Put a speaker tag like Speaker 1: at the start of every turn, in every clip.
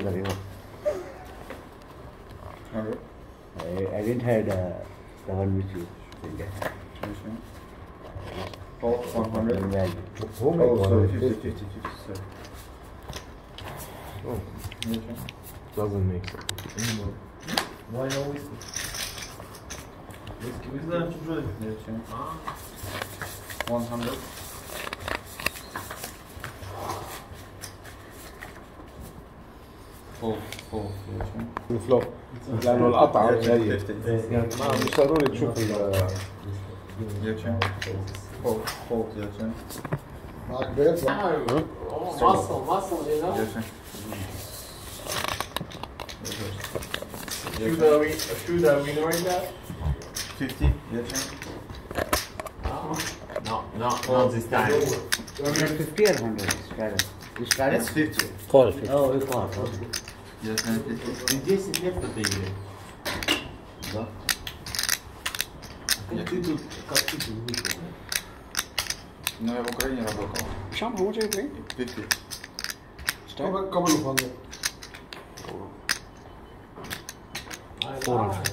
Speaker 1: Sorry.
Speaker 2: Hello?
Speaker 1: I, I didn't have the, one with you.
Speaker 2: Oh,
Speaker 1: 100.
Speaker 2: Oh, sorry, 50, 50, 50, sorry.
Speaker 3: Oh. Doesn't make sense.
Speaker 4: Why no whiskey? Whiskey, whiskey.
Speaker 2: 100. فوق فوق
Speaker 3: الفلوب لانه القطعه جايه مش ضروري تشوف ال
Speaker 2: فوق فوق
Speaker 5: معك بيت
Speaker 4: وصل
Speaker 2: وصل
Speaker 4: Shoes that we, shoes that we know right now.
Speaker 2: Fifty. Your
Speaker 4: turn. No, no, this time.
Speaker 1: 50 or 100? It's 50.
Speaker 2: It's 50.
Speaker 1: Call 50. Я
Speaker 2: знаю, ты, ты,
Speaker 4: 10 лет в этой игре.
Speaker 1: Да.
Speaker 4: А ты тут, как ты тут вышел?
Speaker 2: Ну, я в Украине работал.
Speaker 4: Чем вы уже игры? Ты, ты. Что? Кому не фанат? Форум. 400.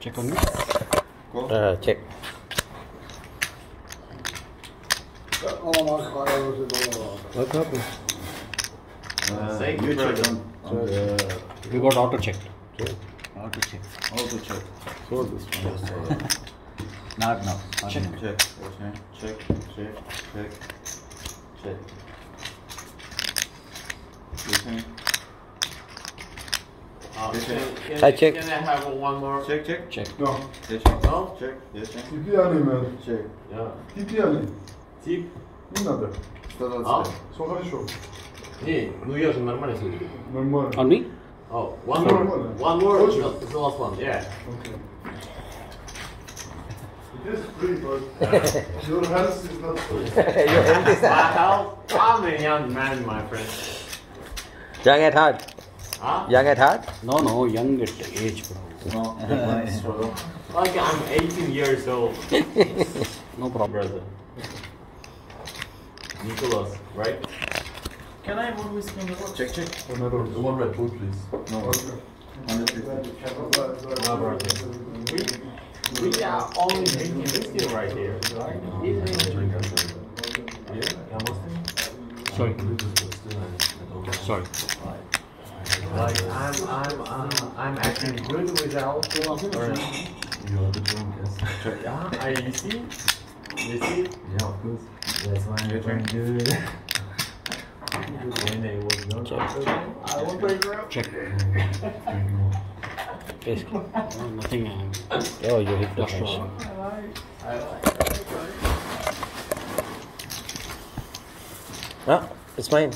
Speaker 1: Check on me.
Speaker 2: Go.
Speaker 1: Uh, check. What happened?
Speaker 4: Uh,
Speaker 2: you checked
Speaker 4: on,
Speaker 2: on.
Speaker 1: You uh, got auto checked. Auto check.
Speaker 2: Auto check.
Speaker 3: So this one.
Speaker 1: Uh, Not now. Not
Speaker 2: check. Check. Check. Check. Check. Check.
Speaker 4: Check.
Speaker 2: Check.
Speaker 4: Check.
Speaker 1: I check.
Speaker 4: Can I have one more?
Speaker 2: Check, check.
Speaker 1: Check.
Speaker 5: No.
Speaker 2: Check.
Speaker 4: No?
Speaker 2: Check. Yes, check.
Speaker 5: Tipi alayım ben.
Speaker 2: Check.
Speaker 4: Yeah.
Speaker 5: Tipi
Speaker 2: alayım.
Speaker 4: Tip?
Speaker 5: Bunlardır. Al.
Speaker 4: Sokar şu. İyi. Duyuyorsun normal esin.
Speaker 5: Normal.
Speaker 1: On me?
Speaker 4: Oh, one more. One more. It's the last one. Yeah.
Speaker 5: Okay. It is free, but your health is not free. your health is not.
Speaker 4: My health? I'm a young man, my friend.
Speaker 1: Young at heart.
Speaker 4: Huh?
Speaker 1: Young at heart? No, no, young at age, bro.
Speaker 2: No. One is.
Speaker 4: Like I'm 18 years old,
Speaker 1: No problem.
Speaker 4: brother. Nicholas, right?
Speaker 6: Can I have one whiskey on the rocks?
Speaker 2: Check. Check.
Speaker 5: Another
Speaker 3: One Red Bull please.
Speaker 2: No.
Speaker 5: Okay.
Speaker 2: Hundred fifty.
Speaker 4: Brother. We, we are only drinking whiskey right here. Yeah, I'm Muslim.
Speaker 1: Sorry. Sorry.
Speaker 4: Like I'm, I'm, uh, I'm actually good without. Or,
Speaker 3: You are the drunkest.
Speaker 4: yeah, I you see, you see.
Speaker 3: Yeah, of course. That's why
Speaker 2: I'm trying
Speaker 3: to do it.
Speaker 4: When I was not I was very proud.
Speaker 1: Check.
Speaker 3: Drink more.
Speaker 1: Yes. No, nothing. uh, Oh, you hit the house.
Speaker 4: I like.
Speaker 1: Ah, it's mine.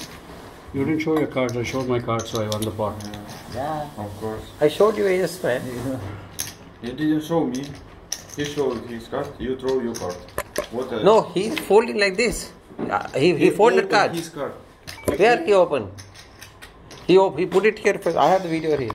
Speaker 1: You didn't show your cards. I showed my cards, so I won the pot.
Speaker 2: Yeah. Of course.
Speaker 1: I showed you yes, man.
Speaker 2: He didn't show me. He showed his card. You throw your card. What? else?
Speaker 1: No, he's folding like this. Uh, he, he folded
Speaker 2: opened
Speaker 1: cards.
Speaker 2: His card.
Speaker 1: Where he opened? He, op- he put it here first. I have the video here.